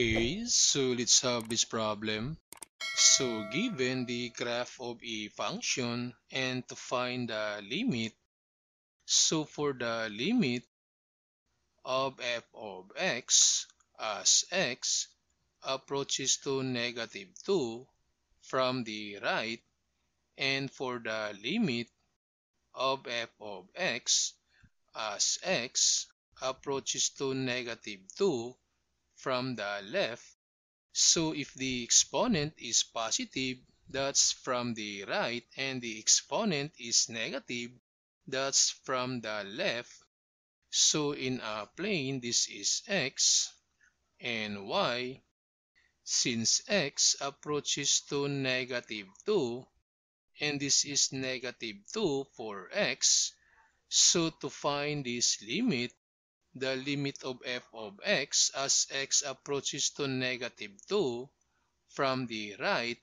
Okay, so let's have this problem. So given the graph of a function and to find the limit, so for the limit of f of x as x approaches to negative 2 from the right and for the limit of f of x as x approaches to negative 2 from the left. So if the exponent is positive, that's from the right, and the exponent is negative, that's from the left. So in a plane, this is x and y. Since x approaches to negative 2, and this is negative 2 for x, so to find this limit, the limit of f of x as x approaches to negative 2 from the right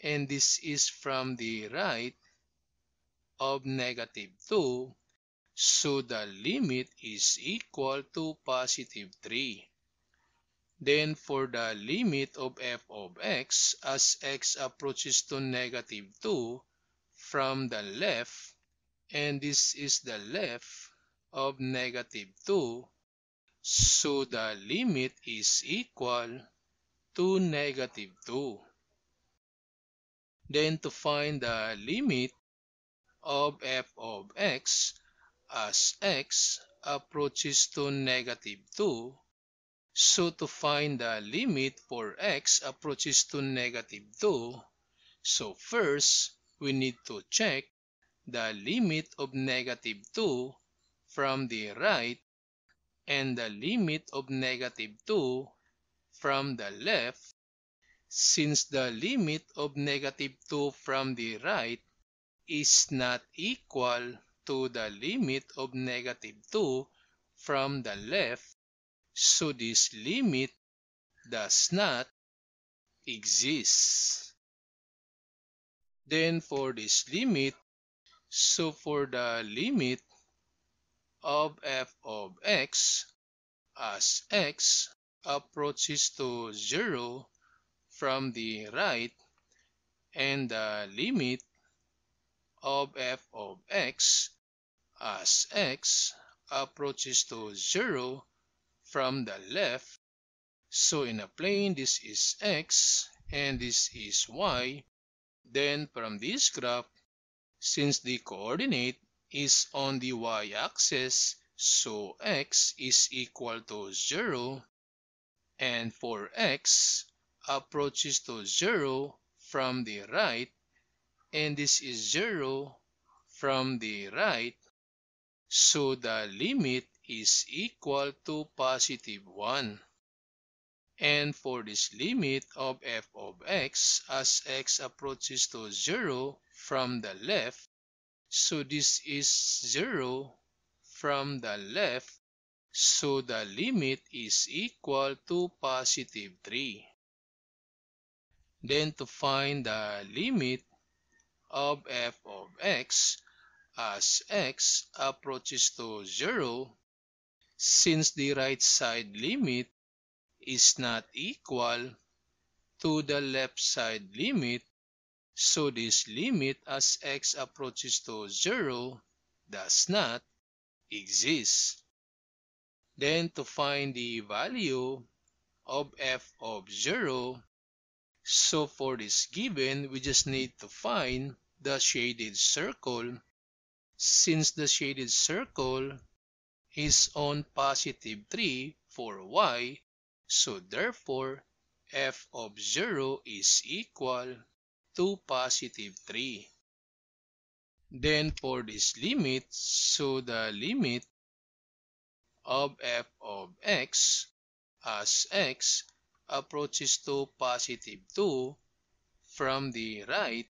and this is from the right of negative 2 so the limit is equal to positive 3. Then for the limit of f of x as x approaches to negative 2 from the left and this is the left of negative 2. So the limit is equal to negative 2. Then to find the limit of f of x as x approaches to negative 2. So to find the limit for x approaches to negative 2, so first we need to check the limit of negative 2 from the right and the limit of negative 2 from the left, since the limit of negative 2 from the right is not equal to the limit of negative 2 from the left, so this limit does not exist. Then for this limit, so for the limit of f of x as x approaches to 0 from the right and the limit of f of x as x approaches to 0 from the left. So in a plane, this is x and this is y. Then from this graph, since the coordinate is on the y-axis, so x is equal to 0. And for x approaches to 0 from the right, and this is 0 from the right, so the limit is equal to positive 1. And for this limit of f of x as x approaches to 0 from the left, so this is 0 from the left. So the limit is equal to positive 3. Then to find the limit of f of x as x approaches to 0, since the right side limit is not equal to the left side limit, so this limit as x approaches to 0 does not exist. Then to find the value of f of 0, so for this given, we just need to find the shaded circle. Since the shaded circle is on positive 3 for y, so therefore f of 0 is equal to positive 3. Then for this limit, so the limit of f of x as x approaches to positive 2 from the right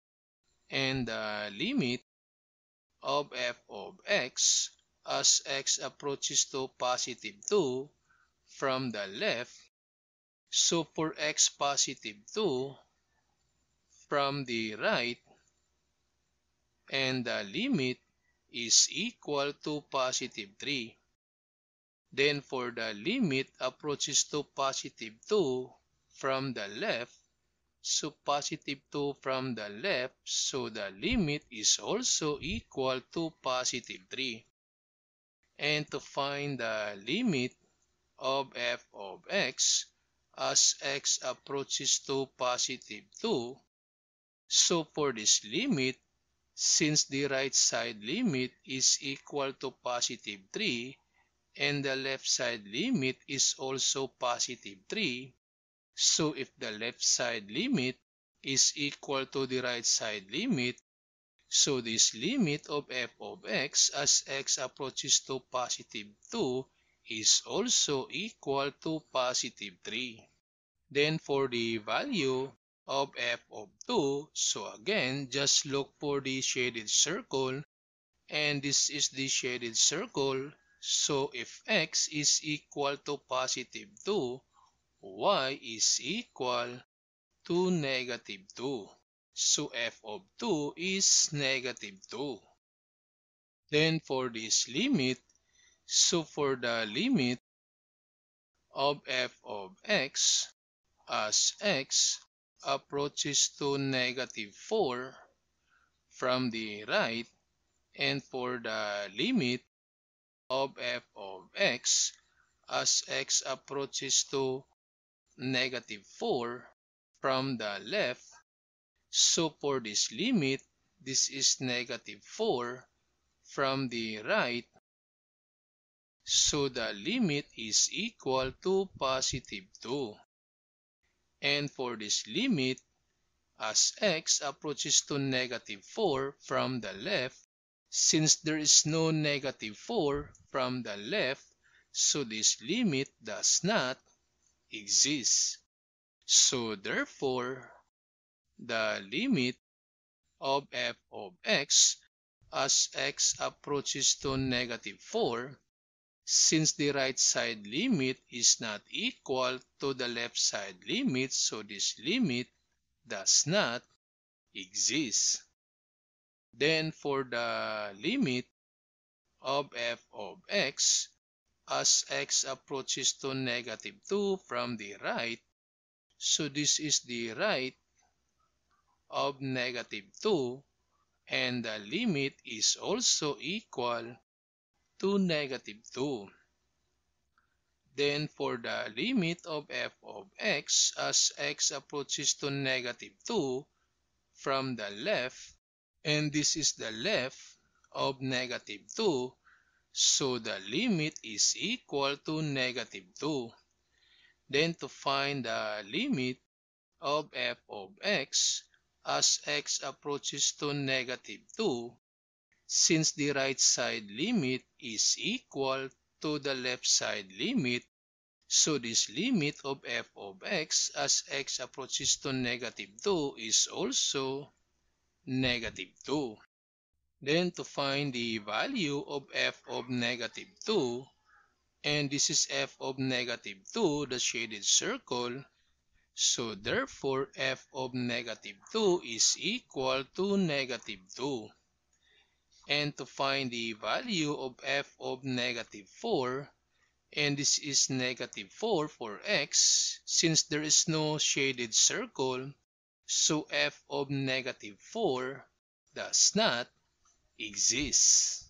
and the limit of f of x as x approaches to positive 2 from the left. So for x positive 2, from the right and the limit is equal to positive 3. Then for the limit approaches to positive 2 from the left, so positive 2 from the left, so the limit is also equal to positive 3. And to find the limit of f of x as x approaches to positive 2, so for this limit, since the right side limit is equal to positive 3, and the left side limit is also positive 3. So if the left side limit is equal to the right side limit, so this limit of f of x as x approaches to positive 2 is also equal to positive 3. Then for the value of f of 2, so again, just look for the shaded circle and this is the shaded circle so if x is equal to positive 2, y is equal to negative 2. So f of 2 is negative 2. Then for this limit, so for the limit of f of x as x approaches to negative 4 from the right and for the limit of f of x as x approaches to negative 4 from the left. So for this limit, this is negative 4 from the right. So the limit is equal to positive 2. And for this limit, as x approaches to negative 4 from the left, since there is no negative 4 from the left, so this limit does not exist. So therefore, the limit of f of x as x approaches to negative 4, since the right side limit is not equal to the left side limit, so this limit does not exist. Then for the limit of f of x as x approaches to negative 2 from the right, so this is the right of negative 2 and the limit is also equal to negative 2. Then for the limit of f of x as x approaches to negative 2 from the left, and this is the left of negative 2 so the limit is equal to negative 2 then to find the limit of f of x as x approaches to negative 2 since the right side limit is equal to the left side limit so this limit of f of x as x approaches to negative 2 is also negative 2. Then to find the value of f of negative 2, and this is f of negative 2, the shaded circle, so therefore f of negative 2 is equal to negative 2. And to find the value of f of negative 4, and this is negative 4 for x, since there is no shaded circle, so f of negative 4 does not exist.